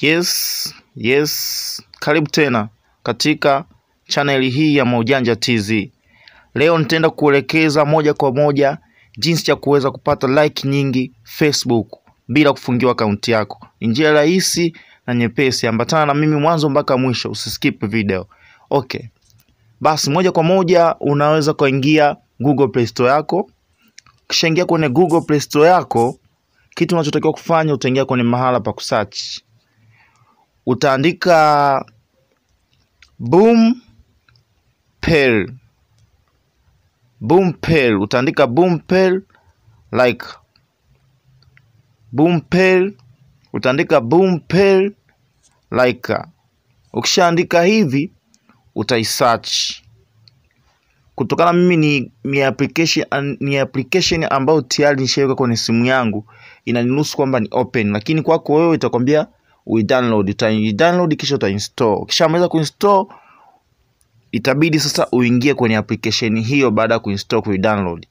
Yes, yes, karibu tena katika chaneli hii ya Maujanja TZ. Leo nitaenda kuelekeza moja kwa moja jinsi ya kuweza kupata like nyingi Facebook bila kufungiwa akaunti yako. Ni njia rahisi na nyepesi, ambatana na mimi mwanzo mpaka mwisho, usiskip video. Okay, basi moja kwa moja unaweza kuingia Google Play Store yako. Kishaingia kwenye Google Play Store yako, kitu unachotakiwa kufanya utaingia kwenye mahala pa kusearch utaandika boom pel boom pel utaandika boom pel like boom pel utaandika boom pel like. Ukishaandika hivi utaisearch. Kutokana mimi ni, ni application ni application ambayo tayari nishaweka kwenye simu yangu. Inaniruhusu kwamba ni open. Lakini kwako wewe itakwambia uidownload utaidownload kisha utainstall ameweza kuinstall itabidi sasa uingie kwenye application hiyo baada ya kuinstall kuidownload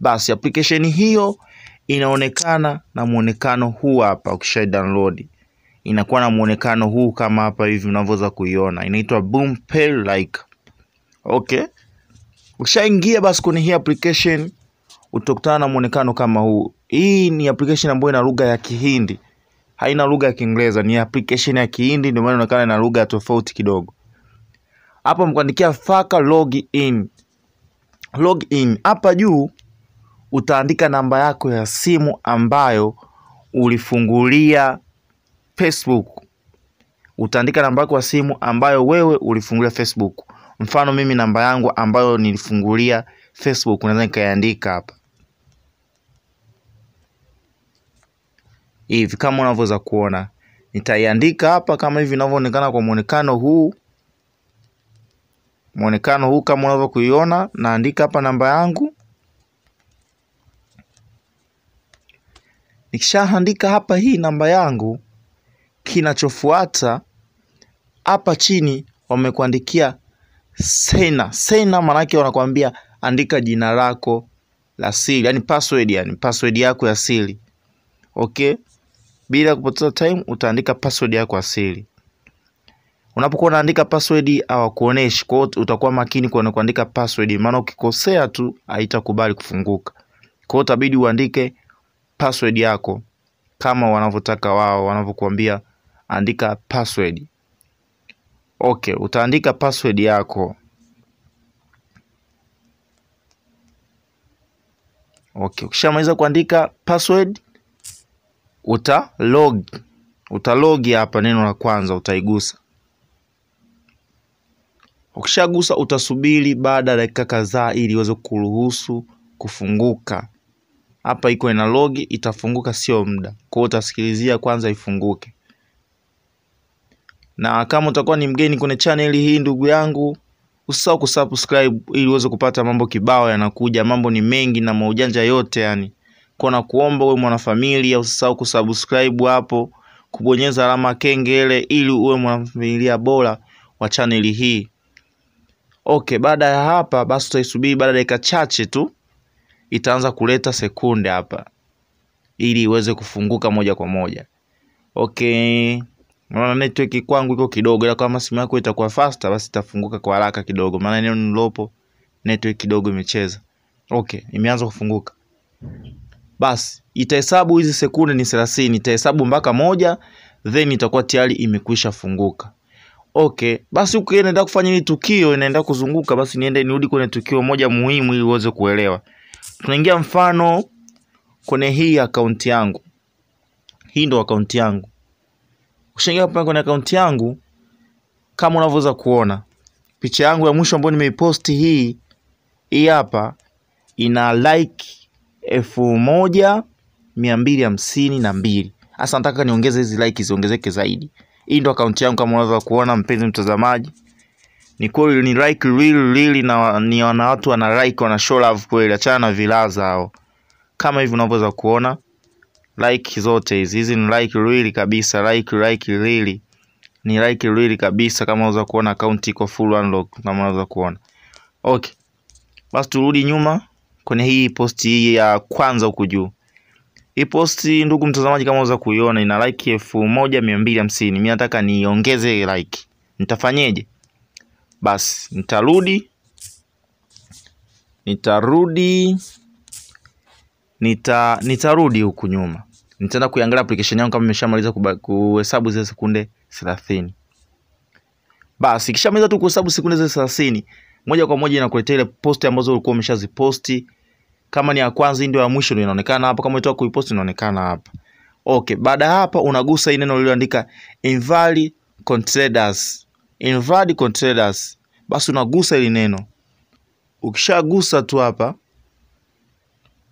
basi application hiyo inaonekana na muonekano huu hapa ukisha download. Inakuwa na muonekano huu kama hapa hivi unavyoweza kuiona. Inaitwa boom Pay like. Okay. Ukishaingia basi kwenye hii application utakutana na muonekano kama huu. Hii ni application ambayo ina lugha ya kihindi haina lugha ya Kiingereza, ni application ya Kihindi, ndio maana inaonekana na lugha tofauti kidogo. Hapa mkuandikia faka log in. Log in hapa juu utaandika namba yako ya simu ambayo ulifungulia Facebook. Utaandika namba yako ya simu ambayo wewe ulifungulia Facebook. Mfano mimi namba yangu ambayo nilifungulia Facebook naweza nikaiandika hapa hivi kama unavyoweza kuona. Nitaiandika hapa kama hivi inavyoonekana kwa muonekano huu. Muonekano huu kama unavyokuiona, naandika hapa namba yangu. Nikishaandika hapa hii namba yangu kinachofuata hapa chini wamekuandikia sena. Sena maanake wanakuambia andika jina lako la siri yani password yani password yako ya siri. Okay bila kupoteza time utaandika password yako asili. Unapokuwa unaandika password hawakuoneshi, kwa hiyo utakuwa makini kwa kuandika password, maana ukikosea tu haitakubali kufunguka. Kwa hiyo utabidi uandike password yako kama wanavyotaka wao, wanavyokuambia andika password. Okay, utaandika password yako. Okay, ukishamaliza kuandika password uta log utalogi hapa neno la kwanza utaigusa. Ukishagusa utasubiri baada ya dakika kadhaa ili iweze kuruhusu kufunguka. Hapa iko ina logi itafunguka sio muda. Kwa utasikilizia kwanza ifunguke. Na kama utakuwa ni mgeni kwenye channel hii ndugu yangu usisahau kusubscribe ili uweze kupata mambo kibao yanakuja. Mambo ni mengi na maujanja yote yani kona kuomba uwe mwanafamilia, usisahau kusubscribe hapo, kubonyeza alama kengele ili uwe mwanafamilia bora wa chaneli hii. Okay, baada ya hapa basi utaisubiri baada ya dakika chache tu itaanza kuleta sekunde hapa ili iweze kufunguka moja kwa moja. Okay. Naona network kwangu iko kidogo, ila kama simu yako itakuwa faster basi itafunguka kwa haraka kidogo, maana eneo nilopo network kidogo imecheza. Okay, imeanza kufunguka basi itahesabu hizi sekunde ni thelathini itahesabu mpaka moja then itakuwa tayari imekwisha funguka. Okay basi huku inaenda kufanya hili tukio inaenda kuzunguka basi niende nirudi kwenye tukio moja muhimu ili uweze kuelewa. Tunaingia mfano kwenye hii akaunti yangu. Hii ndo akaunti yangu. Ukishaingia hapa kwenye akaunti yangu kama unavyoweza kuona picha yangu ya mwisho ambayo nimeiposti hii hii hapa ina like elfu moja mia mbili hamsini na mbili. Hasa nataka niongeze hizi like ziongezeke zaidi. Hii ndo akaunti yangu kama unaweza kuona, mpenzi mtazamaji, ni kweli ni like real real, na ni wana watu wana like wana show love kweli, achana na vilaza hao. Kama hivi unavyoweza kuona like zote hizi hizi ni like real kabisa, like like real ni like real kabisa, kama unaweza kuona akaunti iko full unlock, kama unaweza kuona. Okay, basi turudi nyuma kwenye hii posti hii ya kwanza huku juu. Hii posti ndugu mtazamaji, kama unaweza kuiona ina like elfu moja mia mbili hamsini. Mimi nataka niongeze like, nitafanyeje? Basi nitarudi nitarudi nita nitarudi huku nyuma, nitaenda kuiangalia application yangu kama imeshamaliza kuhesabu zile sekunde thelathini. Basi ikishamaliza tu kuhesabu sekunde zile thelathini, moja kwa moja inakuletea ile posti ambazo ulikuwa umeshaziposti. Kama ni ya kwanza, ndio ya mwisho, ndio inaonekana hapa. Kama umetoka kuipost inaonekana hapa. Okay, baada hapa unagusa hii neno lililoandika invalid contenders invalid contenders Basi unagusa hili neno. Ukishagusa tu hapa,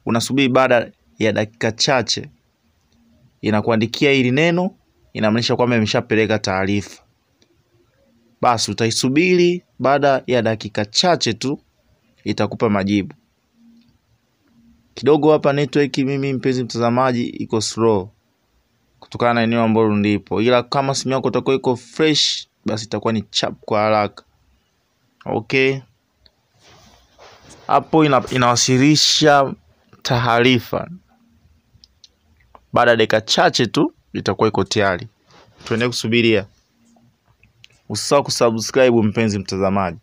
unasubiri baada ya dakika chache, inakuandikia hili neno, inamaanisha kwamba imeshapeleka taarifa. Basi utaisubiri, baada ya dakika chache tu itakupa majibu. Kidogo hapa network, mimi mpenzi mtazamaji, iko slow kutokana na eneo ambalo ndipo, ila kama simu yako itakuwa iko fresh, basi itakuwa ni chap kwa haraka. Okay, hapo ina, inawasilisha taarifa. Baada ya dakika chache tu itakuwa iko tayari. Tuendelee kusubiria. Usisahau kusubscribe mpenzi mtazamaji.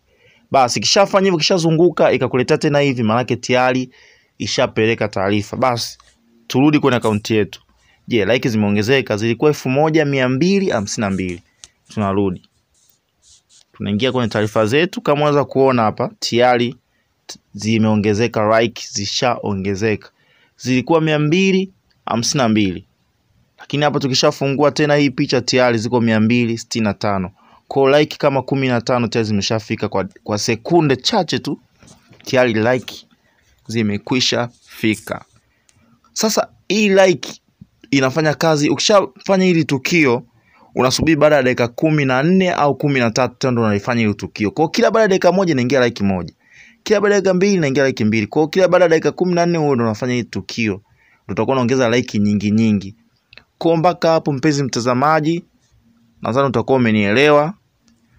Basi kishafanya hivyo, kishazunguka ikakuletea tena hivi, maanake tayari ishapeleka taarifa. Basi turudi kwenye akaunti yetu. Je, like zimeongezeka? Zilikuwa elfu moja mia mbili hamsini na mbili. Tunarudi, tunaingia kwenye taarifa zetu. Kama unaweza kuona hapa tayari zimeongezeka, like zishaongezeka. Zilikuwa mia mbili hamsini na mbili, lakini hapa tukishafungua tena hii picha tayari ziko mia mbili sitini na tano. Kwa like kama kumi na tano tayari zimeshafika kwa, kwa sekunde chache tu tayari like zimekwisha fika. Sasa hii like inafanya kazi. Ukishafanya hili tukio, unasubiri baada ya dakika kumi na nne au kumi na tatu tena ndo unaifanya hiyo tukio. Kwa kila baada ya dakika moja inaingia like moja, kila baada ya dakika mbili inaingia like mbili. Kwa kila baada ya dakika kumi na nne wewe ndo unafanya hili tukio, ndo utakuwa unaongeza like nyingi nyingi. Kwa mpaka hapo, mpenzi mtazamaji, nadhani utakuwa umenielewa.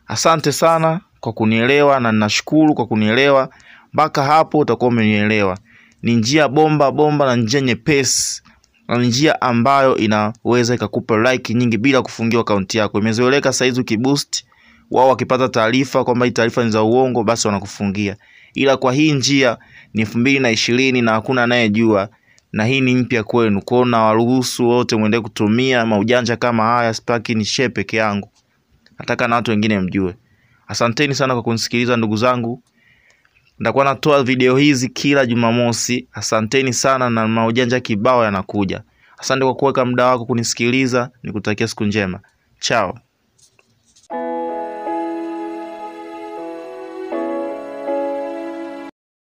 Asante sana kwa kunielewa na ninashukuru kwa kunielewa mpaka hapo, utakuwa umenielewa. Ni njia bomba bomba na njia nyepesi na njia ambayo inaweza ikakupa like nyingi bila kufungiwa akaunti yako. Imezoeleka saizi, ukiboost wao wakipata taarifa kwamba hii taarifa ni za uongo, basi wanakufungia. Ila kwa hii njia ni elfu mbili na ishirini na hakuna anayejua, na hii ni mpya kwenu. Kwao nawaruhusu wote muendelee kutumia maujanja kama haya. Sitaki ni shepe peke yangu, nataka na watu wengine mjue. Asanteni sana kwa kunisikiliza ndugu zangu. Nitakuwa natoa video hizi kila Jumamosi. Asanteni sana, na maujanja kibao yanakuja. Asante kwa kuweka muda wako kunisikiliza. Nikutakia siku njema, chao.